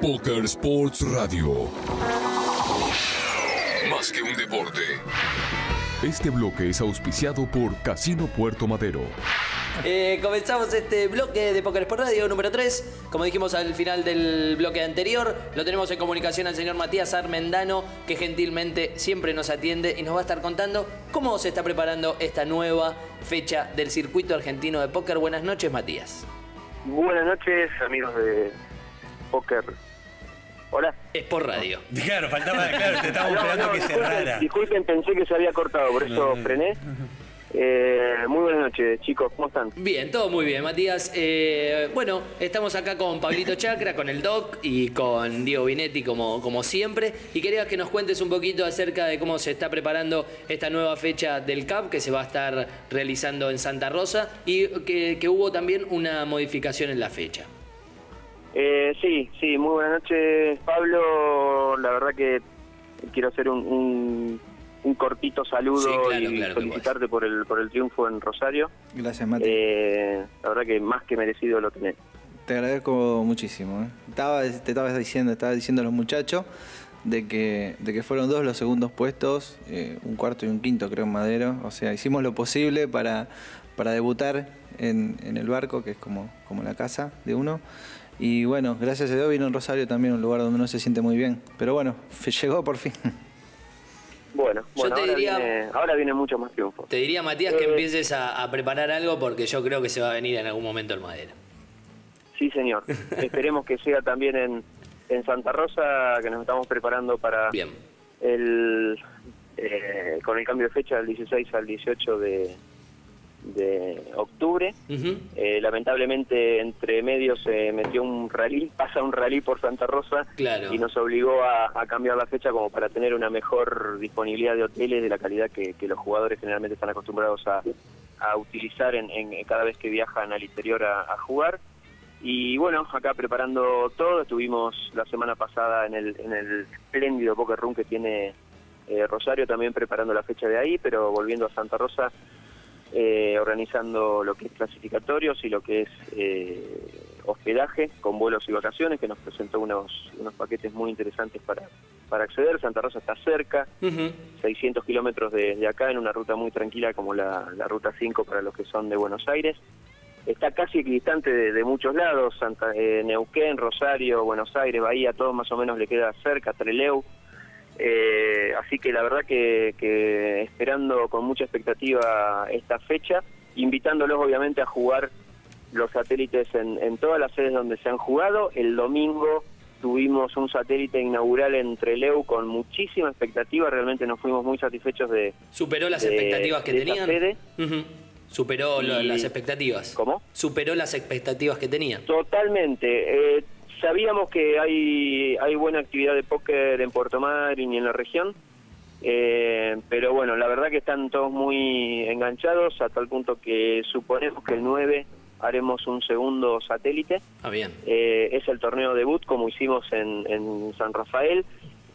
Poker Sports Radio. Más que un deporte. Este bloque es auspiciado por Casino Puerto Madero. Eh, comenzamos este bloque de Poker Sport Radio número 3. Como dijimos al final del bloque anterior, lo tenemos en comunicación al señor Matías Armendano, que gentilmente siempre nos atiende y nos va a estar contando cómo se está preparando esta nueva fecha del circuito argentino de póker. Buenas noches, Matías. Buenas noches, amigos de Poker. Hola. Es por radio. Claro, faltaba, claro, te estábamos No, esperando no, que disculpen, cerrara. Disculpen, pensé que se había cortado, por eso frené. Eh, muy buenas noches, chicos, ¿cómo están? Bien, todo muy bien, Matías. Eh, bueno, estamos acá con Pablito Chacra, con el Doc y con Diego Binetti, como, como siempre. Y quería que nos cuentes un poquito acerca de cómo se está preparando esta nueva fecha del CAP que se va a estar realizando en Santa Rosa y que, que hubo también una modificación en la fecha. Eh, sí, sí, muy buenas noches, Pablo. La verdad que quiero hacer un, un, un cortito saludo Sí, claro, y claro felicitarte por el, por el triunfo en Rosario. Gracias, Mati. Eh, la verdad que más que merecido lo tenés. Te agradezco muchísimo. ¿eh? Estaba, te estabas diciendo, estaba diciendo a los muchachos de que, de que fueron dos los segundos puestos, eh, un cuarto y un quinto creo en Madero. O sea, hicimos lo posible para, para debutar en, en el barco, que es como, como la casa de uno. Y bueno, gracias a Dios vino en Rosario también, un lugar donde uno se siente muy bien. Pero bueno, llegó por fin. Bueno, Yo bueno te ahora, diría- viene, ahora viene mucho más triunfo. Te diría, Matías, que Eh. empieces a, a preparar algo porque yo creo que se va a venir en algún momento el Madera. Sí, señor. Esperemos que sea también en, en Santa Rosa, que nos estamos preparando para Bien. el eh, con el cambio de fecha del 16 al 18 de, de octubre. Eh, lamentablemente entre medio se metió un rally, pasa un rally por Santa Rosa Claro. y nos obligó a, a cambiar la fecha como para tener una mejor disponibilidad de hoteles de la calidad que, que los jugadores generalmente están acostumbrados a, a utilizar en, en- cada vez que viajan al interior a, a jugar. Y bueno, acá preparando todo, estuvimos la semana pasada en el, en el espléndido Poker Room que tiene eh, Rosario también preparando la fecha de ahí, pero volviendo a Santa Rosa eh, organizando lo que es clasificatorios y lo que es eh, hospedaje con vuelos y vacaciones, que nos presentó unos, unos paquetes muy interesantes para, para acceder. Santa Rosa está cerca, Ujú. 600 kilómetros de, de acá, en una ruta muy tranquila como la, la Ruta 5 para los que son de Buenos Aires. Está casi equidistante de, de muchos lados, Santa, eh, Neuquén, Rosario, Buenos Aires, Bahía, todo más o menos le queda cerca, Treleu. Eh, así que la verdad que, que esperando con mucha expectativa esta fecha, invitándolos obviamente a jugar los satélites en, en todas las sedes donde se han jugado. El domingo tuvimos un satélite inaugural en Treleu con muchísima expectativa, realmente nos fuimos muy satisfechos de... ¿Superó las de- expectativas que de tenían? sede. ¿Superó Y- las expectativas? ¿Cómo? ¿Superó las expectativas que tenían? Totalmente. Eh, sabíamos que hay, hay buena actividad de póker en Puerto Madryn y en la región, eh, pero bueno, la verdad que están todos muy enganchados a tal punto que suponemos que el 9 haremos un segundo satélite. Ah, bien. Eh, es el torneo debut como hicimos en, en San Rafael.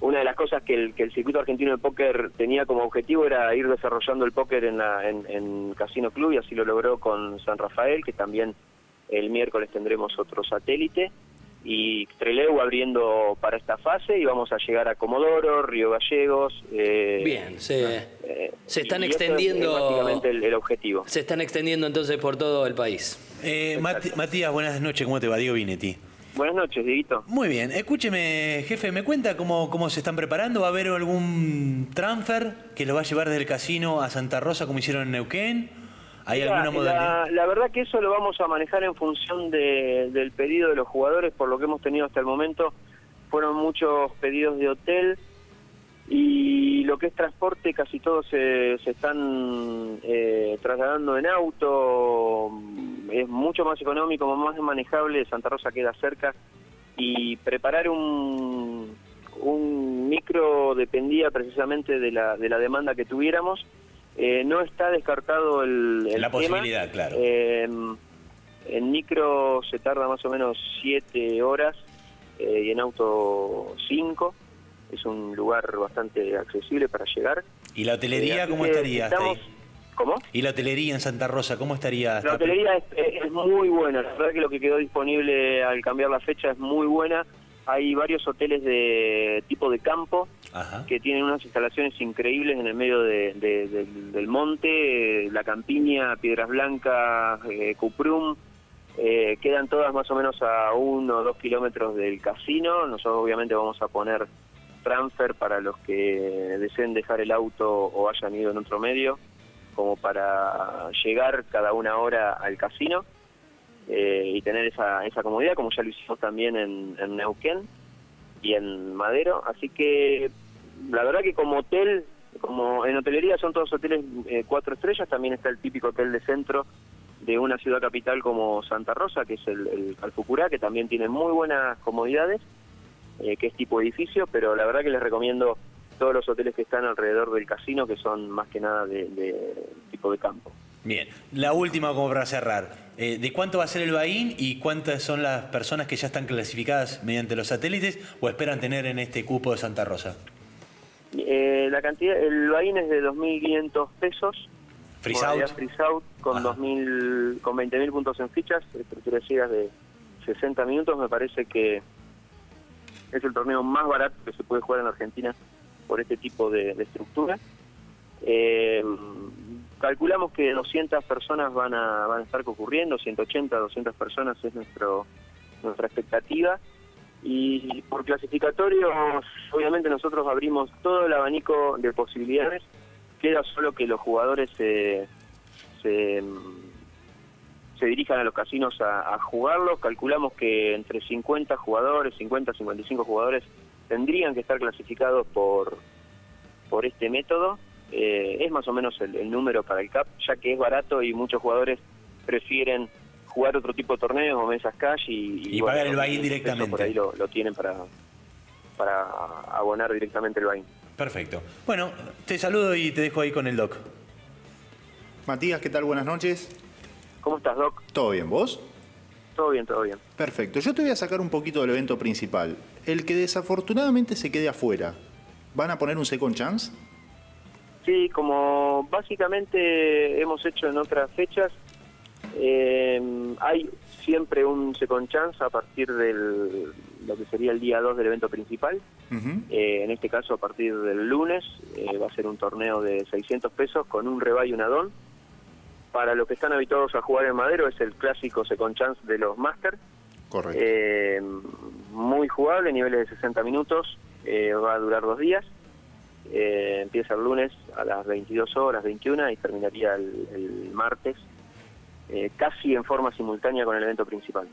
Una de las cosas que el, que el circuito argentino de póker tenía como objetivo era ir desarrollando el póker en, la, en, en Casino Club y así lo logró con San Rafael, que también el miércoles tendremos otro satélite. Y Treleu abriendo para esta fase y vamos a llegar a Comodoro, Río Gallegos. eh, Bien, se, eh, se están extendiendo- Es básicamente el, el objetivo. se están extendiendo entonces por todo el país. Eh, Matías, buenas noches, ¿cómo te va? Diego Vinetti. Buenas noches, Dieguito. Muy bien, escúcheme, jefe, ¿me cuenta cómo, cómo se están preparando? ¿Va a haber algún transfer que lo va a llevar desde el casino a Santa Rosa como hicieron en Neuquén? ¿Hay Mira, alguna modalidad? La, la verdad que eso lo vamos a manejar en función de- del pedido de los jugadores, por lo que hemos tenido hasta el momento. Fueron muchos pedidos de hotel y lo que es transporte, casi todos se, se están eh, trasladando en auto. Es mucho más económico, más manejable. Santa Rosa queda cerca y preparar un, un micro dependía precisamente de la, de la demanda que tuviéramos. Eh, no está descartado el, el La tema. posibilidad, claro. Eh, en micro se tarda más o menos siete horas eh, y en auto cinco. Es un lugar bastante accesible para llegar. ¿Y la hotelería Eh, cómo estaría hasta estamos- ahí? ¿Cómo? ¿Y la hotelería en Santa Rosa cómo estaría? hasta La hotelería es, es muy buena, la verdad que lo que quedó disponible al cambiar la fecha es muy buena. Hay varios hoteles de tipo de campo Ajá. que tienen unas instalaciones increíbles en el medio de- de- del, del monte, eh, La Campiña, Piedras Blancas, eh, Cuprum, eh, quedan todas más o menos a uno o dos kilómetros del casino. Nosotros obviamente vamos a poner transfer para los que deseen dejar el auto o hayan ido en otro medio, como para llegar cada una hora al casino eh, y tener esa, esa comodidad, como ya lo hicimos también en, Neuquén y en Madero. Así que la verdad que como hotel, como en hotelería son todos hoteles eh, cuatro estrellas, también está el típico hotel de centro de una ciudad capital como Santa Rosa, que es el, el Calfucurá, que también tiene muy buenas comodidades, eh, que es tipo edificio, pero la verdad que les recomiendo todos los hoteles que están alrededor del casino, que son más que nada de tipo de campo. Bien, la última como para cerrar. Eh, ¿De cuánto va a ser el Bahín y cuántas son las personas que ya están clasificadas mediante los satélites o esperan tener en este cupo de Santa Rosa? Eh, la cantidad, el Bahín es de 2.500 pesos. Freeze out. freeze out con Ajá. 2000 con 20.000 puntos en fichas, estructuras ciegas de 60 minutos, me parece que es el torneo más barato que se puede jugar en Argentina por este tipo de, de estructura. Eh, calculamos que 200 personas van a, van a estar concurriendo, 180, 200 personas es nuestro nuestra expectativa. Y por clasificatorios, obviamente nosotros abrimos todo el abanico de posibilidades. Queda solo que los jugadores se, se, se dirijan a los casinos a, a jugarlos. Calculamos que entre 50 jugadores, 50, 55 jugadores tendrían que estar clasificados por, por este método. Eh, es más o menos el, el número para el CAP, ya que es barato y muchos jugadores prefieren jugar otro tipo de torneos o mesas cash y, Y pagar el los Bahín 500 pesos directamente. Por ahí lo, lo tienen para, para abonar directamente el Bahín. Perfecto. Bueno, te saludo y te dejo ahí con el doc. Matías, ¿qué tal? Buenas noches. ¿Cómo estás, Doc? ¿Todo bien, vos? Todo bien, todo bien. Perfecto. Yo te voy a sacar un poquito del evento principal. El que desafortunadamente se quede afuera, ¿van a poner un second chance? Sí, como básicamente hemos hecho en otras fechas, eh, hay siempre un second chance a partir del lo que sería el día 2 del evento principal. Eh, en este caso, a partir del lunes, eh, va a ser un torneo de 600 pesos con un rebay y un adón. Para los que están habituados a jugar en Madero, es el clásico second chance de los Masters. Correcto. Eh, muy jugable, niveles de 60 minutos, va a durar dos días. Eh, empieza el lunes a las 22 horas, 21 y terminaría el, el martes, eh, casi en forma simultánea con el evento principal.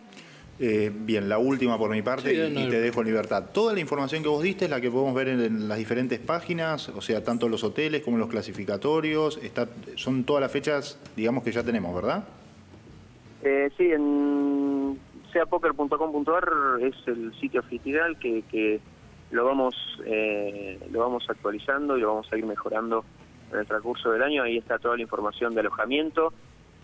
Eh, bien, la última por mi parte Sí, y, no, y no. te dejo en libertad. Toda la información que vos diste es la que podemos ver en, en las diferentes páginas, o sea, tanto los hoteles como los clasificatorios, está, son todas las fechas, digamos, que ya tenemos, ¿verdad? Eh, sí, en seapoker.com.ar es el sitio oficial que, que lo vamos eh, lo vamos actualizando y lo vamos a ir mejorando en el transcurso del año. Ahí está toda la información de alojamiento,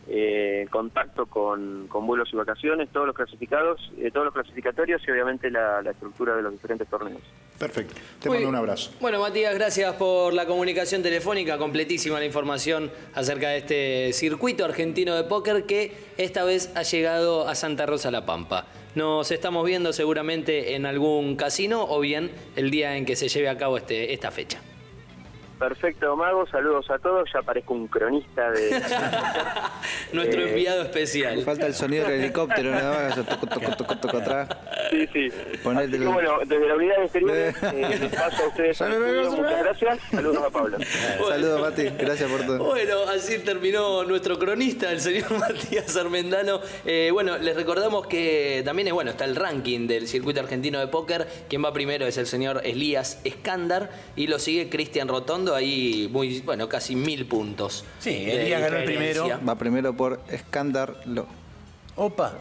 eh, contacto con, con vuelos y vacaciones, todos los clasificados, eh, todos los clasificatorios y obviamente la, la estructura de los diferentes torneos. Perfecto. Te Muy- mando un abrazo. Bueno, Matías, gracias por la comunicación telefónica, completísima la información acerca de este circuito argentino de póker que esta vez ha llegado a Santa Rosa La Pampa. Nos estamos viendo seguramente en algún casino o bien el día en que se lleve a cabo este, esta fecha. Perfecto, Mago, saludos a todos. Ya parezco un cronista de... Nuestro Eh, enviado especial. Falta el sonido del helicóptero, nada más. Toco, toco, toco, toco atrás. Sí, sí. Ponete Así que, bueno, desde la unidad de exteriores, eh, les paso a ustedes. al estudio. Muchas gracias. Saludos a Pablo. Saludos, Mati. Gracias por todo. Bueno, así terminó nuestro cronista, el señor Matías Armendano. Eh, bueno, les recordamos que también es bueno, está el ranking del circuito argentino de póker. Quien va primero es el señor Elías Escándar y lo sigue Cristian Rotondo, ahí muy, bueno, casi mil puntos. Sí, Elías ganó el primero. Va primero por Escándarlo. Opa.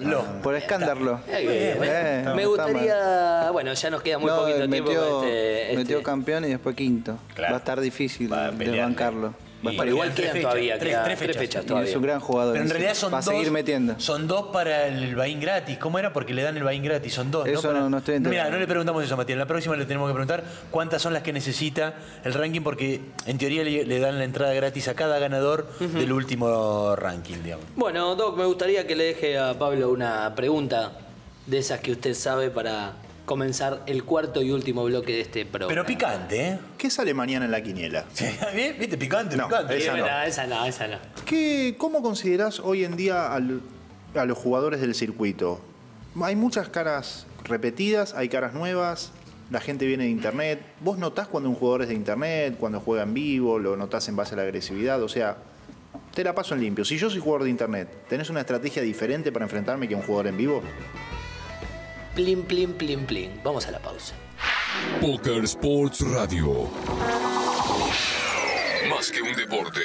Lo. Por Escándarlo. Eh, Eh, me gustaría, bueno, ya nos queda muy No, poquito tiempo metió, para este, metió este- campeón y después quinto. Claro. Va a estar difícil desbancarlo. A estar- Pero igual Quedan todavía, fechas, quedan tres- fechas. todavía. es un gran jugador. Pero en realidad son Va a dos. seguir metiendo. Son dos para el Bahín gratis. ¿Cómo era? Porque le dan el Bahín gratis. Son dos. Eso Para- no- no estoy entendiendo. Mira, no le preguntamos eso, Matías. La próxima le tenemos que preguntar cuántas son las que necesita el ranking, porque en teoría le, le dan la entrada gratis a cada ganador del último ranking, digamos. Bueno, Doc, me gustaría que le deje a Pablo una pregunta de esas que usted sabe para comenzar el cuarto y último bloque de este programa. Pero picante, ¿eh? ¿Qué sale mañana en la quiniela? Sí. ¿Viste? Picante, No, picante. esa no. esa no, esa no. ¿Qué, ¿Cómo considerás hoy en día al- a los jugadores del circuito? Hay muchas caras repetidas, hay caras nuevas, la gente viene de internet. ¿Vos notás cuando un jugador es de internet, cuando juega en vivo, lo notás en base a la agresividad? O sea, te la paso en limpio. Si yo soy jugador de internet, ¿tenés una estrategia diferente para enfrentarme que un jugador en vivo? Plin, plin, plin, plin. Vamos a la pausa. Poker Sports Radio. Más que un deporte,